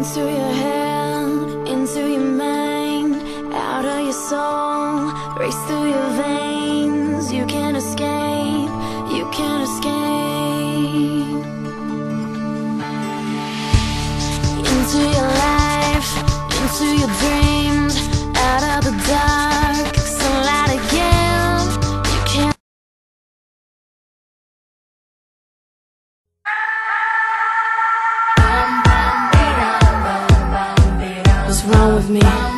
Into your head, into your mind, out of your soul, race through your veins. You can't escape, you can't escape. With me?